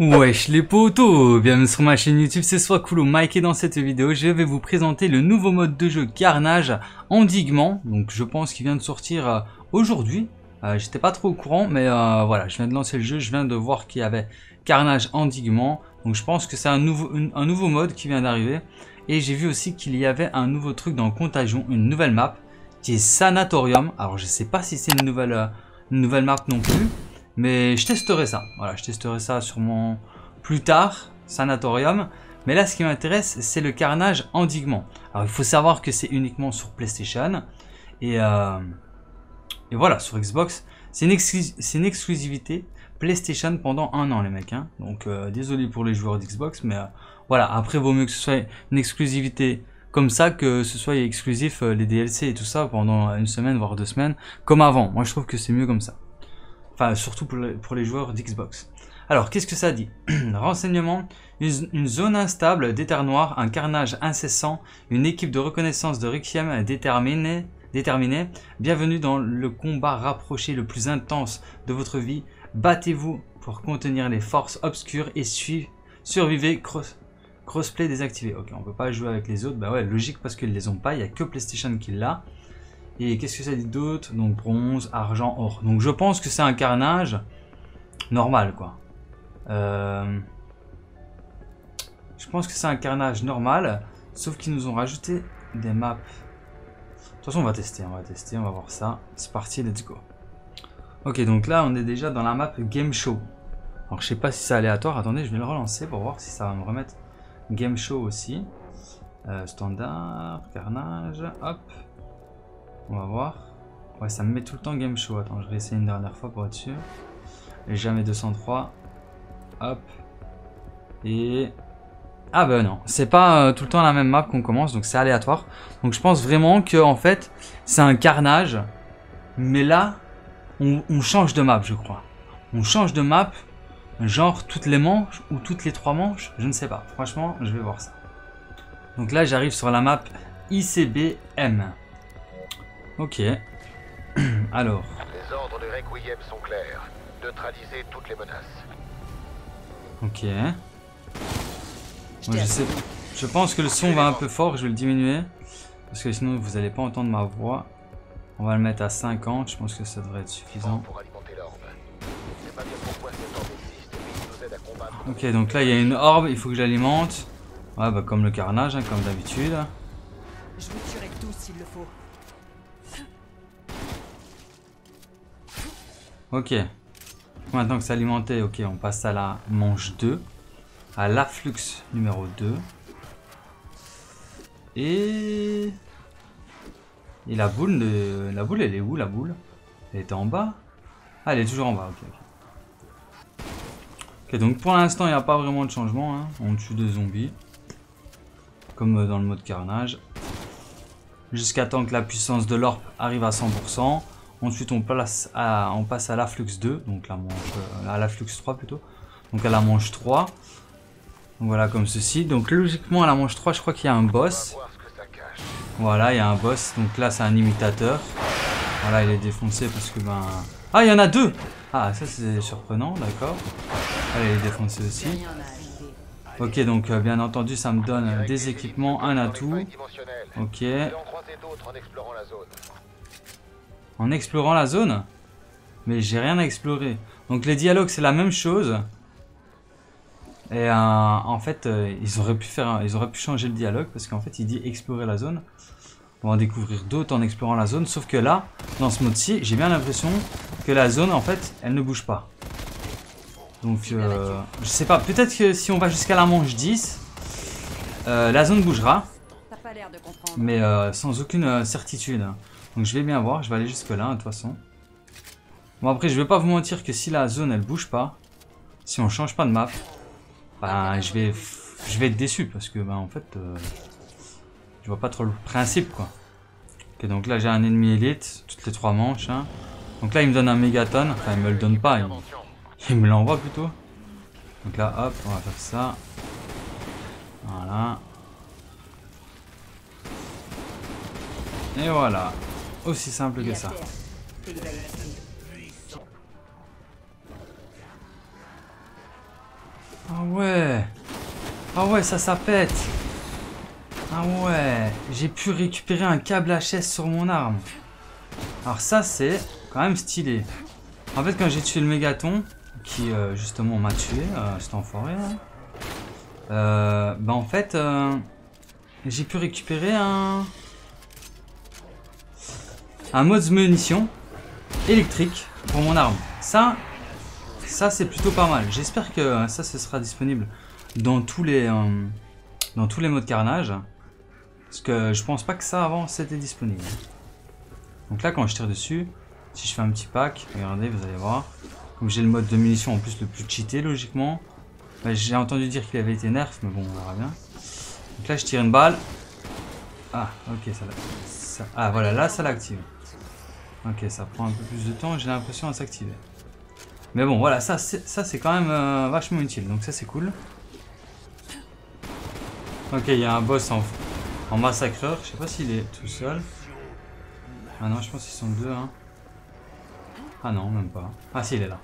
Wesh les potos, bienvenue sur ma chaîne YouTube, c'est Swakulo Mike et dans cette vidéo je vais vous présenter le nouveau mode de jeu Carnage Endiguement. Donc je pense qu'il vient de sortir euh, aujourd'hui, euh, j'étais pas trop au courant mais euh, voilà je viens de lancer le jeu, je viens de voir qu'il y avait Carnage Endiguement. Donc je pense que c'est un nouveau, un nouveau mode qui vient d'arriver. Et j'ai vu aussi qu'il y avait un nouveau truc dans Contagion, une nouvelle map qui est Sanatorium. Alors je sais pas si c'est une nouvelle, une nouvelle map non plus. Mais je testerai ça. Voilà, je testerai ça sur mon plus tard, Sanatorium. Mais là, ce qui m'intéresse, c'est le carnage endiguement. Alors, il faut savoir que c'est uniquement sur PlayStation. Et, euh, et voilà, sur Xbox, c'est une, une, exclusivité PlayStation pendant un an, les mecs. Hein. Donc, euh, désolé pour les joueurs d'Xbox, mais euh, voilà. Après, vaut mieux que ce soit une exclusivité comme ça que ce soit exclusif les DLC et tout ça pendant une semaine, voire deux semaines, comme avant. Moi, je trouve que c'est mieux comme ça. Enfin, surtout pour, les joueurs d'Xbox. Alors, qu'est-ce que ça dit? Renseignement, une, zone instable, des terres noires, un carnage incessant, une équipe de reconnaissance de Requiem déterminée, déterminée. Bienvenue dans le combat rapproché le plus intense de votre vie. Battez-vous pour contenir les forces obscures et survivez cross, crossplay désactivé. Ok, on peut pas jouer avec les autres. Bah ouais, logique parce qu'ils les ont pas. Il y a que PlayStation qui l'a. Et qu'est-ce que ça dit d'autre? Donc bronze, argent, or. Donc je pense que c'est un carnage normal quoi. Euh, je pense que c'est un carnage normal, sauf qu'ils nous ont rajouté des maps. De toute façon on va tester, on va tester, on va voir ça. C'est parti, let's go. Ok donc là on est déjà dans la map Game Show. Alors je sais pas si c'est aléatoire, attendez je vais le relancer pour voir si ça va me remettre Game Show aussi. Euh, standard, carnage, hop. On va voir. Ouais, ça me met tout le temps game show. Attends, je vais essayer une dernière fois pour être sûr. Et jamais 203. Hop. Et... Ah ben non, c'est pas euh, tout le temps la même map qu'on commence, donc c'est aléatoire. Donc je pense vraiment que en fait, c'est un carnage. Mais là, on, on, change de map, je crois. On change de map, genre toutes les manches ou toutes les trois manches, je ne sais pas. Franchement, je vais voir ça. Donc là, j'arrive sur la map ICBM. Ok. Alors. Les ordres de Requiem sont clairs. Neutraliser toutes les menaces. Ok. je, sais, je pense que le son va un peu fort, je vais le diminuer. Parce que sinon vous n'allez pas entendre ma voix. On va le mettre à 50, je pense que ça devrait être suffisant. Ok, donc là il y a une orbe, il faut que j'alimente. Ouais, bah comme le carnage, hein, comme d'habitude. Je vous tuerai tous s'il le faut. Ok. Maintenant que c'est alimenté, ok, on passe à la manche 2. À l'afflux numéro 2. Et... Et la boule, la boule, elle est où la boule? Elle était en bas? Ah, elle est toujours en bas, ok. Ok, donc pour l'instant, il n'y a pas vraiment de changement. Hein. On tue des zombies. Comme dans le mode carnage. Jusqu'à temps que la puissance de l'orbe arrive à 100%. Ensuite, on, passe à, on passe à l'afflux 2, donc la euh, à l'afflux 3 plutôt. Donc à la manche 3. Donc voilà, comme ceci. Donc logiquement, à la manche 3, je crois qu'il y a un boss. Voilà, il y a un boss. Donc là, c'est un imitateur. Voilà, il est défoncé parce que ben... Ah, il y en a deux Ah, ça c'est surprenant, d'accord. Voilà, il est défoncé aussi. Ok, donc euh, bien entendu, ça me donne des équipements, un atout. Ok. En explorant la zone Mais j'ai rien à explorer. Donc les dialogues, c'est la même chose. Et euh, en fait, euh, ils, auraient pu faire, ils auraient pu changer le dialogue parce qu'en fait, il dit explorer la zone. On va en découvrir d'autres en explorant la zone. Sauf que là, dans ce mode-ci, j'ai bien l'impression que la zone, en fait, elle ne bouge pas. Donc, euh, je sais pas. Peut-être que si on va jusqu'à la manche 10, la zone bougera. Mais sans aucune certitude. Donc je vais bien voir, je vais aller jusque là de toute façon. Bon après je vais pas vous mentir que si la zone elle bouge pas, si on change pas de map, bah je vais je vais être déçu parce que bah en fait euh, je vois pas trop le principe quoi. Ok donc là j'ai un ennemi élite, toutes les trois manches. Hein. Donc là il me donne un mégaton, enfin il me le donne pas, il me l'envoie plutôt. Donc là hop on va faire ça. Voilà. Et voilà. Aussi simple que ça. ouais. Ah ouais, ça, ça pète. Ah ouais. J'ai pu récupérer un câble HS sur mon arme. Alors ça, c'est quand même stylé. En fait, quand j'ai tué le mégaton, qui euh, justement m'a tué, euh, cet enfoiré, là, euh, bah en fait, euh, j'ai pu récupérer un... Un mode munition électrique pour mon arme. Ça, ça c'est plutôt pas mal. J'espère que ça, ce sera disponible dans tous les, euh, dans tous les modes carnage. Parce que je pense pas que ça avant c'était disponible. Donc là, quand je tire dessus, si je fais un petit pack, regardez, vous allez voir. Comme j'ai le mode de munition en plus le plus cheaté logiquement. Bah, j'ai entendu dire qu'il avait été nerf, mais bon, on verra bien. Donc là, je tire une balle. Ah, ok, ça, ça- Ah, voilà, là, ça l'active. Ok, ça prend un peu plus de temps, j'ai l'impression à s'activer. Mais bon, voilà, ça, c'est quand même euh, vachement utile, donc ça, c'est cool. Ok, il y a un boss en, massacreur. Je sais pas s'il est tout seul. Ah non, je pense qu'ils sont deux. Hein. Ah non, même pas. Ah si, il est là.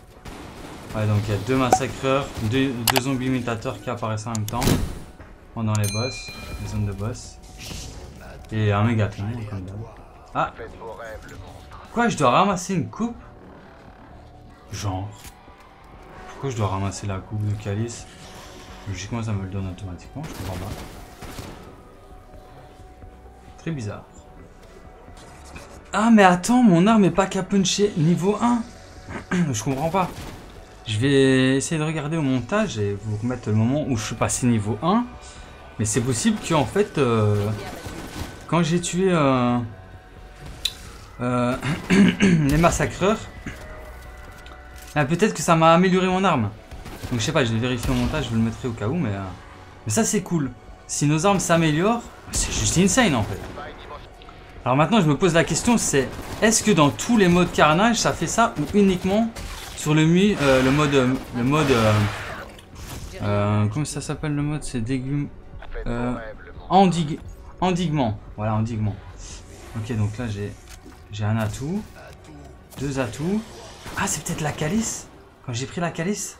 Ouais, donc il y a deux massacreurs, deux, zombies imitateurs qui apparaissent en même temps. Pendant les boss, les zones de boss. Et un mégaton, comme d'hab. Ah, Faites vos rêves, le monstre. quoi, je dois ramasser une coupe? Genre. Pourquoi je dois ramasser la coupe de calice? Logiquement, ça me le donne automatiquement, je comprends pas. Très bizarre. Ah, mais attends, mon arme est pas qu'à puncher niveau 1 Je comprends pas. Je vais essayer de regarder au montage et vous remettre le moment où je suis passé niveau 1. Mais c'est possible qu'en fait, euh, quand j'ai tué euh, euh, les massacreurs, ah, peut-être que ça m'a amélioré mon arme. Donc je sais pas, je vais vérifier au montage, je vous le mettrai au cas où, mais, euh, mais ça c'est cool. Si nos armes s'améliorent, c'est juste insane en fait. Alors maintenant je me pose la question, c'est est-ce que dans tous les modes carnage ça fait ça ou uniquement sur le, euh, le mode le mode comment ça s'appelle le mode c'est dégu Faites Euh, vos rêves, le monstre. Endig... Endiguement. Voilà, endiguement. Ok, donc là, j'ai j'ai un atout. Deux atouts. Ah, c'est peut-être la calice Quand j'ai pris la calice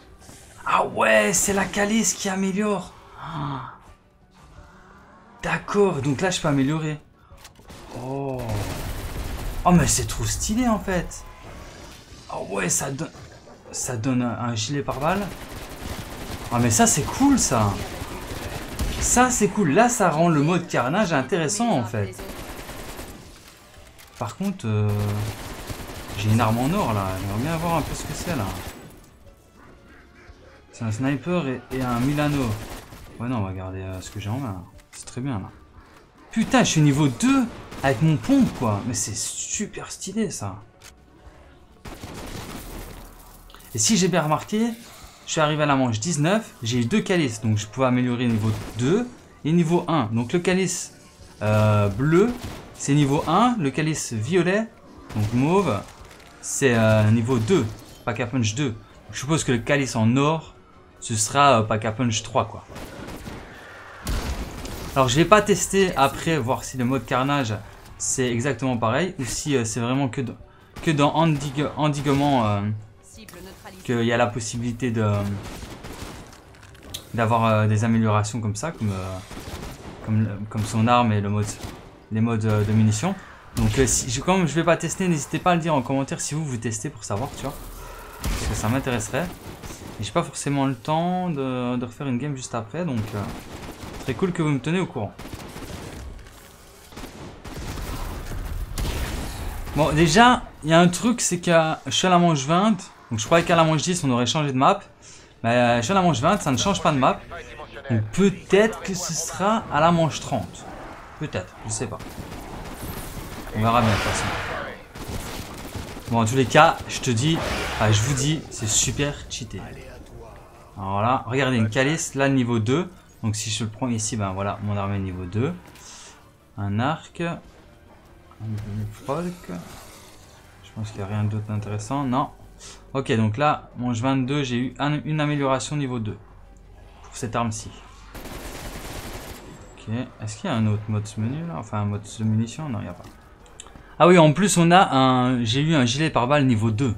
Ah ouais, c'est la calice qui améliore. Ah. D'accord, donc là, je peux améliorer. Oh. Oh, mais c'est trop stylé, en fait. Ah ouais, ça donne... Ça donne un, un gilet pare-balles. Ah, mais ça, c'est cool, ça. Ça c'est cool, là ça rend le mode carnage intéressant en fait. Par contre, euh, j'ai une arme en or là, j'aimerais bien voir un peu ce que c'est là. C'est un sniper et, un Milano. Ouais non, on va regarder euh, ce que j'ai en main. C'est très bien là. Putain, je suis niveau 2 avec mon pompe quoi. Mais c'est super stylé ça. Et si j'ai bien remarqué, je suis arrivé à la manche 19, j'ai eu deux calices, donc je pouvais améliorer niveau 2 et niveau 1. Donc le calice euh, bleu, c'est niveau 1, le calice violet, donc mauve, c'est euh, niveau 2, pack punch 2. Je suppose que le calice en or, ce sera euh, pack punch 3 quoi. Alors je vais pas tester après, voir si le mode carnage c'est exactement pareil, ou si euh, c'est vraiment que, dans- que dans endig- endiguement... euh, qu'il y a la possibilité de d'avoir des améliorations comme ça, comme, comme, le- comme son arme et le mode, les modes euh, de munitions. Donc euh, si, je, comme vais pas tester, n'hésitez pas à le dire en commentaire si vous vous testez pour savoir, tu vois. Parce que ça m'intéresserait. Et j'ai pas forcément le temps de, refaire une game juste après, donc euh, très cool que vous me tenez au courant. Bon, déjà, il y a un truc, c'est que je suis à la manche 20, donc je croyais qu'à la manche 10 on aurait changé de map. Mais je suis à la manche 20, ça ne change pas de map. Donc peut-être que ce sera à la manche 30. Peut-être, je sais pas. On verra bien de toute façon. Bon, en tous les cas, je te dis, je vous dis, c'est super cheaté. Alors voilà, regardez une calice, là niveau 2. Donc si je le prends ici, ben voilà, mon armée niveau 2. Un arc. Un folk. Je pense qu'il n'y a rien d'autre d'intéressant. Non. Ok, donc là, manche 22, j'ai eu un- une amélioration niveau 2. Pour cette arme-ci. Est-ce qu'il y a un autre mode menu là? Enfin, un mode de munition Non, il n'y a pas. Ah oui, en plus, on a un. J'ai eu un gilet pare-balles niveau 2.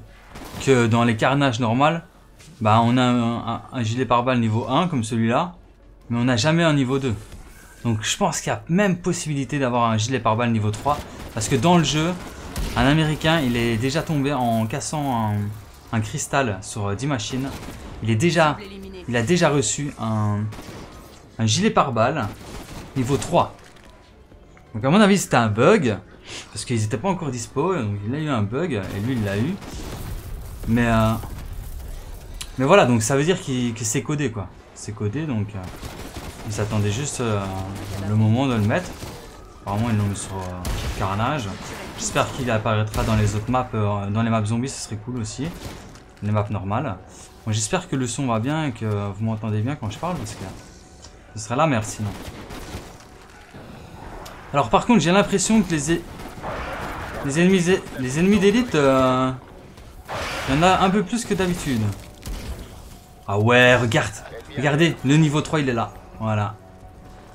Que dans les carnages normales, bah on a un, un gilet pare-balles niveau 1 comme celui-là, mais on n'a jamais un niveau 2. Donc je pense qu'il y a même possibilité d'avoir un gilet pare-balles niveau 3, parce que dans le jeu, un américain il est déjà tombé en cassant un, cristal sur 10 machines. Il est déjà, il a déjà reçu un, un gilet pare-balles niveau 3. Donc à mon avis c'était un bug, parce qu'ils n'étaient pas encore dispo, donc il a eu un bug, et lui il l'a eu. Mais, euh, mais voilà, donc ça veut dire qu'il c'est codé quoi. C'est codé, donc euh, ils s'attendaient juste euh, le moment de le mettre. Apparemment ils l'ont mis sur Carnage. J'espère qu'il apparaîtra dans les autres maps, dans les maps zombies, ce serait cool aussi. Les maps normales. J'espère que le son va bien et que vous m'entendez bien quand je parle, parce que ce serait la merde sinon. Alors par contre j'ai l'impression que les, ennemis les ennemis d'élite, euh, il y en a un peu plus que d'habitude. Ah ouais, regarde, regardez, le niveau 3 il est là, voilà.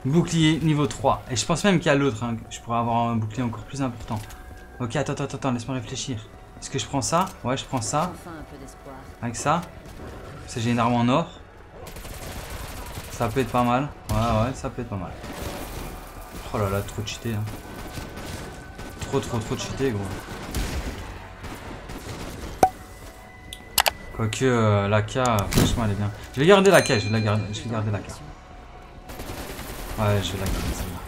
Bouclier niveau 3. Et je pense même qu'il y a l'autre, hein, je pourrais avoir un bouclier encore plus important. Ok, attends, attends, attends, laisse-moi réfléchir. Est-ce que je prends ça? Ouais, je prends ça. Avec ça. Ça j'ai une arme en or. Ça peut être pas mal. Ouais, ouais, ça peut être pas mal. Oh là là, trop cheaté. Hein. Trop, trop, trop cheaté, gros. Quoique euh, la K, franchement, elle est bien. Je vais garder la K, je vais la garder, je vais garder la K. Ouais, je vais la garder celle-là.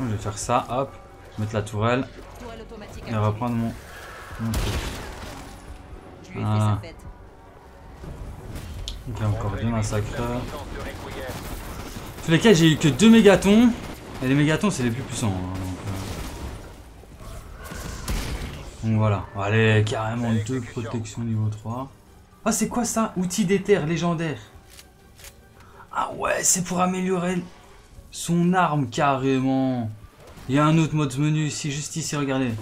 Je vais faire ça, hop, mettre la tourelle et reprendre mon, mon truc. Voilà. Ok, encore deux massacreurs. Tous les cas, j'ai eu que deux mégatons. Et les mégatons, c'est les plus puissants. Hein, donc, euh. voilà. Allez, carrément deux protections niveau 3. Ah, c'est quoi ça? Outil d'éther légendaire. Ah ouais, c'est pour améliorer son arme carrément. Il y a un autre mode menu ici, juste ici, regardez.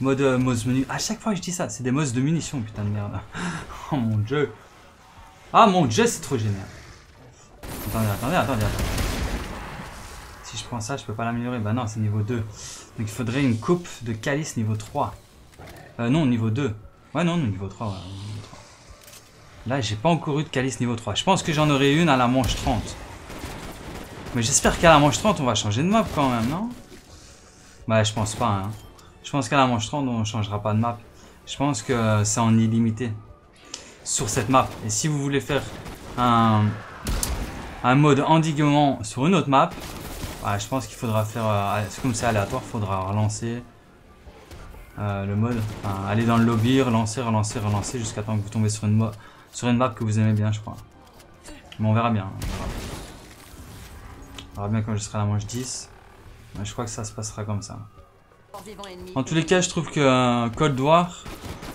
Mode, euh, menu. À chaque fois je dis ça, c'est des modes de munitions, putain de merde. oh mon dieu. Ah mon dieu, c'est trop génial. Attendez, attendez, attendez, Si je prends ça, je peux pas l'améliorer. Bah non, c'est niveau 2. Donc il faudrait une coupe de calice niveau 3. Euh, non, niveau 2. Ouais, non, niveau 3. Ouais, niveau 3. Là, j'ai pas encore eu de calice niveau 3. Je pense que j'en aurai une à la manche 30. Mais j'espère qu'à la manche 30, on va changer de map quand même, non? Bah, je pense pas, hein. Je pense qu'à la manche 30, on ne changera pas de map. Je pense que c'est en illimité sur cette map. Et si vous voulez faire un, un mode endiguement sur une autre map, bah, je pense qu'il faudra faire, euh, comme c'est aléatoire, il faudra relancer euh, le mode. aller dans le lobby, relancer, relancer, relancer jusqu'à temps que vous tombez sur une, sur une map que vous aimez bien, je crois. Mais on verra bien. On verra bien quand je serai à la manche 10. Mais je crois que ça se passera comme ça. En tous les cas, je trouve que euh, Cold War,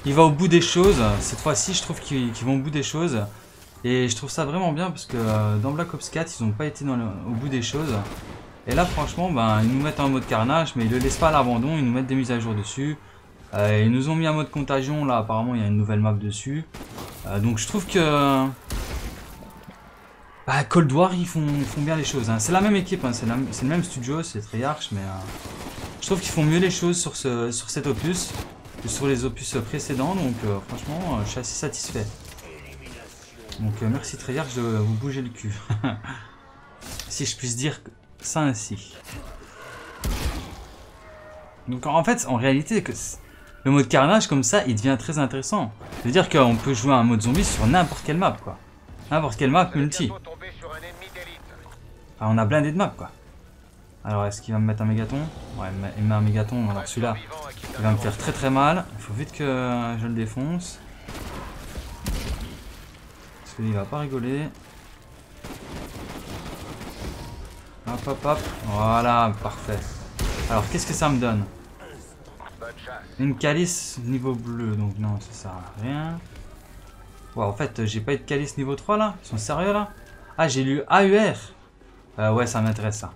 il va au bout des choses. Cette fois-ci, je trouve qu'ils vont au bout des choses. Et je trouve ça vraiment bien parce que euh, dans Black Ops 4, ils n'ont pas été au bout des choses. Et là, franchement, ben, ils nous mettent en mode carnage, mais ils ne le laissent pas à l'abandon. Ils nous mettent des mises à jour dessus. Euh, ils nous ont mis en mode contagion. Là, apparemment, il y a une nouvelle map dessus. donc, je trouve que... Bah, Cold War, ils font, bien les choses. Hein. C'est la même équipe, hein. c'est le même studio, c'est Treyarch, mais... Je trouve qu'ils font mieux les choses sur, ce, sur cet opus que sur les opus précédents, donc euh, franchement, euh, je suis assez satisfait. Donc euh, merci Treyarch de vous bouger le cul. si je puisse dire ça ainsi. Donc en fait, en réalité, le mode carnage comme ça, il devient très intéressant. cest à dire qu'on peut jouer un mode zombie sur n'importe quelle map, quoi. N'importe quelle map multi. on a blindé de maps, quoi. Alors, est-ce qu'il va me mettre un mégaton? Ouais, il met un mégaton. Alors, celui-là, il va me faire très très mal. Il faut vite que je le défonce. Parce qu'il va pas rigoler. Hop, hop, hop. Voilà, parfait. Alors, qu'est-ce que ça me donne? Une calice niveau bleu. Donc, non, ça sert à rien. Ouais, en fait, j'ai pas eu de calice niveau 3 là? Ils sont sérieux là? Ah, j'ai lu AUR. Euh, ouais, ça m'intéresse ça.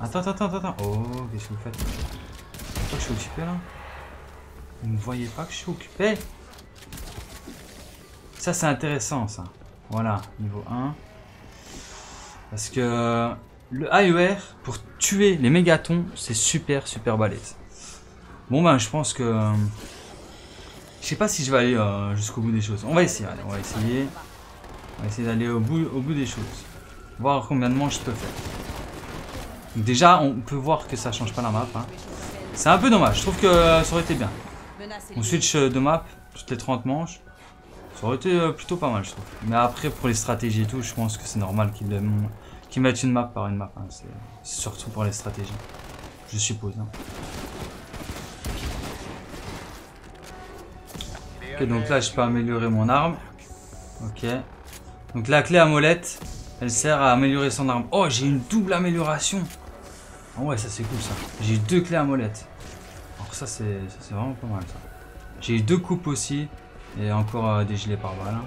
Attends, attends, attends, attends. Oh, qu'est-ce que vous faites Pourquoi je suis occupé là Vous ne voyez pas que je suis occupé? Ça, c'est intéressant ça. Voilà, niveau 1. Parce que le AER pour tuer les mégatons, c'est super super balèze. Bon ben je pense que... euh, je sais pas si je vais aller euh, jusqu'au bout des choses. On va essayer, allez, on va essayer. On va essayer d'aller au bout, au bout des choses. Voir combien de manches je peux faire. Déjà, on peut voir que ça change pas la map. hein. C'est un peu dommage, je trouve que euh, ça aurait été bien. On switch euh, de map, toutes les 30 manches. Ça aurait été euh, plutôt pas mal, je trouve. Mais après, pour les stratégies et tout, je pense que c'est normal qu'ils mettent une map par une map. hein. C'est c'est surtout pour les stratégies. Je suppose. hein. Ok, donc là, je peux améliorer mon arme. Ok. Donc la clé à molette, elle sert à améliorer son arme. Oh, j'ai une double amélioration. Oh ouais, ça c'est cool ça. J'ai eu deux clés à molette. Alors ça c'est vraiment pas mal ça. J'ai eu deux coupes aussi. Et encore euh, des gilets par balles. hein.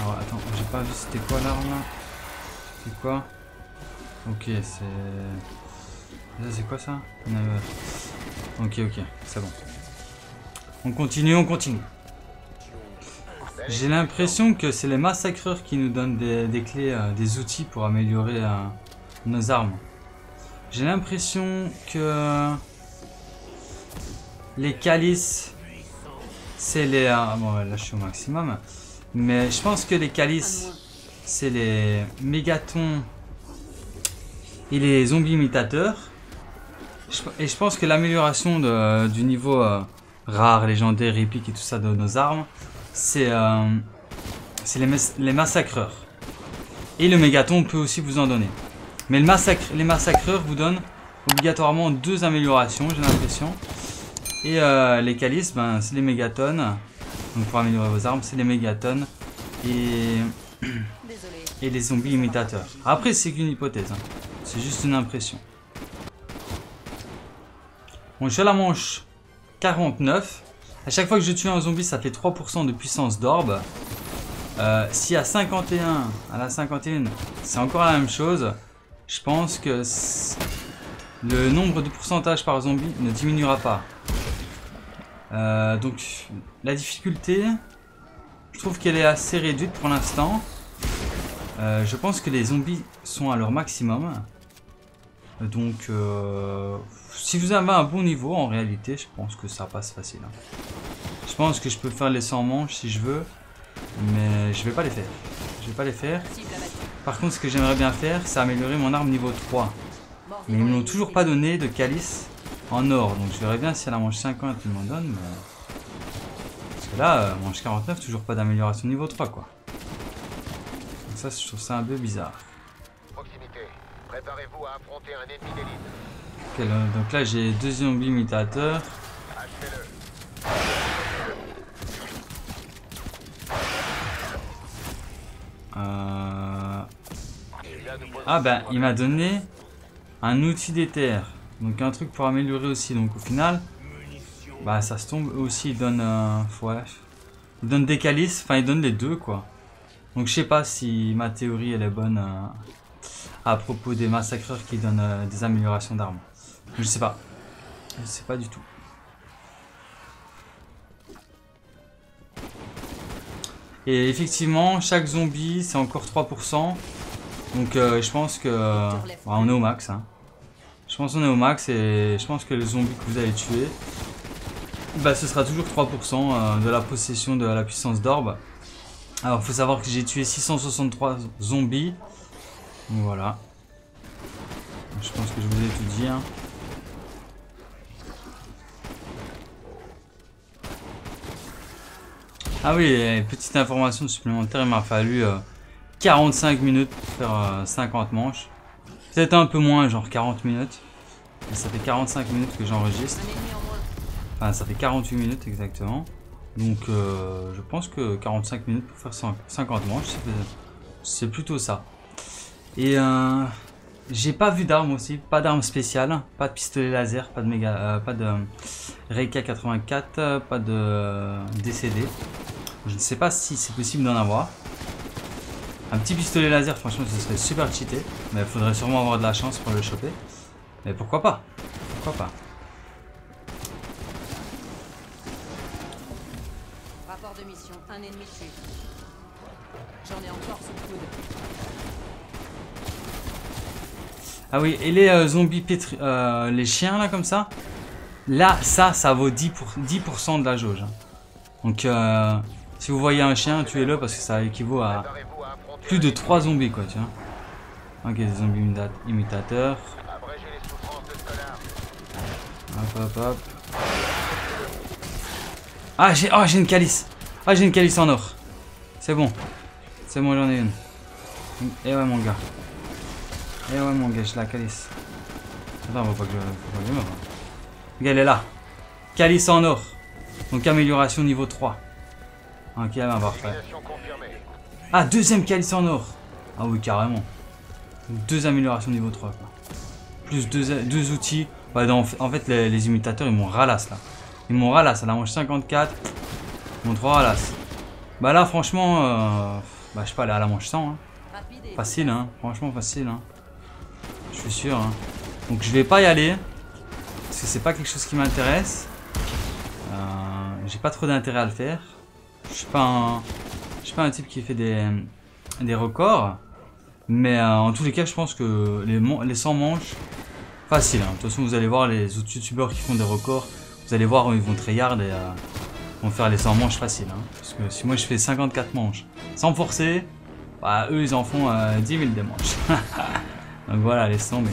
Alors attends, j'ai pas vu c'était quoi l'arme là C'est quoi? Ok, c'est... C'est quoi ça? Ok, ok, c'est bon. On continue, on continue. J'ai l'impression que c'est les massacreurs qui nous donnent des, des clés, euh, des outils pour améliorer euh, nos armes. J'ai l'impression que les calices, c'est les... euh, bon, là je suis au maximum. Mais je pense que les calices, c'est les mégatons et les zombies imitateurs. Et je pense que l'amélioration du niveau euh, rare, légendaire, épique et tout ça de nos armes, c'est euh, c'est les, les massacreurs. Et le mégaton peut aussi vous en donner. Mais le massacre, les massacreurs vous donnent obligatoirement deux améliorations, j'ai l'impression. Et euh, les calices, ben, c'est les mégatonnes. Donc pour améliorer vos armes, c'est les mégatonnes. Et, et les zombies imitateurs. Après, c'est qu'une hypothèse. hein. C'est juste une impression. Bon, je suis à la manche 49. À chaque fois que je tue un zombie, ça fait 3% de puissance d'orbe. Euh, si à 51, à la 51, c'est encore la même chose, je pense que le nombre de pourcentage par zombie ne diminuera pas. Euh, donc, la difficulté, je trouve qu'elle est assez réduite pour l'instant. Euh, je pense que les zombies sont à leur maximum. Donc, euh, si vous avez un bon niveau, en réalité, je pense que ça passe facile. hein. Je pense que je peux faire les 100 manches si je veux, mais je vais pas les faire. Je vais pas les faire. Par contre, ce que j'aimerais bien faire, c'est améliorer mon arme niveau 3. Mort Mais ils vivant m'ont toujours pas donné de calice en or, donc je verrai bien si à la manche 50 ils m'en donnent. Mais... Parce que là, euh, manche 49, toujours pas d'amélioration niveau 3 quoi. Donc ça, je trouve ça un peu bizarre. Proximité. Préparez-vous à affronter un ennemi d'élite. Donc là j'ai deux zombies imitateurs. Achevez-le. Euh... Ah son il m'a donné un outil d'éther. Donc un truc pour améliorer aussi. Donc au final, bah ça se tombe aussi. Il donne, euh, il donne des calices. Enfin, il donne les deux quoi. Donc je sais pas si ma théorie elle est bonne euh, à propos des massacreurs qui donnent euh, des améliorations d'armes. Je sais pas. Je sais pas du tout. Et effectivement, chaque zombie c'est encore 3%. Donc euh, je pense que on est au max. hein. Je pense qu'on est au max et je pense que les zombies que vous allez tuer, bah, ce sera toujours 3% euh, de la possession de la puissance d'orbe. Alors faut savoir que j'ai tué 663 zombies. Donc, voilà. Je pense que je vous ai tout dit. hein. Ah oui, et petite information supplémentaire, il m'a fallu euh, 45 minutes pour faire euh, 50 manches. Peut-être un peu moins, genre 40 minutes. Mais ça fait 45 minutes que j'enregistre. Enfin, ça fait 48 minutes exactement. Donc, euh, je pense que 45 minutes pour faire 100 50 manches, c'est- plutôt ça. Et euh, j'ai pas vu d'armes aussi, pas d'armes spéciales, pas de pistolet laser, pas de méga, euh, pas de euh, Reika 84, euh, pas de euh, DCD. Je ne sais pas si c'est possible d'en avoir. Un petit pistolet laser, franchement, ce serait super cheaté. Mais il faudrait sûrement avoir de la chance pour le choper. Mais pourquoi pas? Pourquoi pas? Rapport de mission. Un ennemi tué. J'en ai encore sous le coude. Ah oui, et les euh, zombies pétri... euh, les chiens là comme ça? Là, ça, ça vaut 10%, pour... 10 de la jauge. hein. Donc, euh, si vous voyez un chien, tuez-le parce que ça équivaut à plus de 3 zombies quoi, tu vois. Ok, des zombies imita- imitateurs. Hop, hop, hop. Ah, j'ai oh, j'ai une calice. Ah, j'ai une calice en or. C'est bon. C'est bon, j'en ai une. Et ouais, mon gars. Et ouais, mon gars, j'ai la calice. Attends, faut pas que je... Faut pas que je meure. Elle est là. Calice en or. Donc, amélioration niveau 3. Ok, ben parfait. Ah, deuxième calice en or. Ah oui, carrément. Deux améliorations niveau 3. Quoi. Plus deux, deux outils. Dans- en fait, les, les imitateurs, ils m'ont ralasse là. Ils m'ont ralasse à la manche 54. Ils m'ont trop ralasse. Bah là, franchement, euh, bah, je sais pas, aller à la manche 100. hein. Facile, hein. Franchement, facile. Hein. Je suis sûr. Hein. Donc, je vais pas y aller. Parce que c'est pas quelque chose qui m'intéresse. Euh, J'ai pas trop d'intérêt à le faire. Je suis pas un, pas un type qui fait des, des records. Mais euh, en tous les cas, je pense que les, les 100 manches, facile. hein. De toute façon, vous allez voir les autres youtubeurs qui font des records. Vous allez voir, ils vont tryhard et euh, vont faire les 100 manches faciles. hein. Parce que si moi je fais 54 manches sans forcer, bah, eux ils en font euh, 10 000 des manches. Donc voilà, laisse tomber.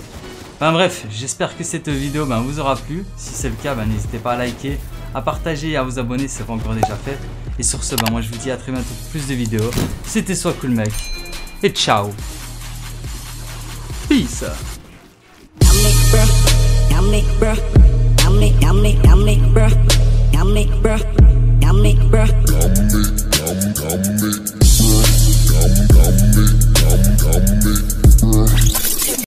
Enfin bref, j'espère que cette vidéo ben, vous aura plu. Si c'est le cas, ben, n'hésitez pas à liker, à partager et à vous abonner si ce n'est pas encore déjà fait. Et sur ce, ben, moi je vous dis à très bientôt pour plus de vidéos. C'était soit cool mec. Et ciao. Peace.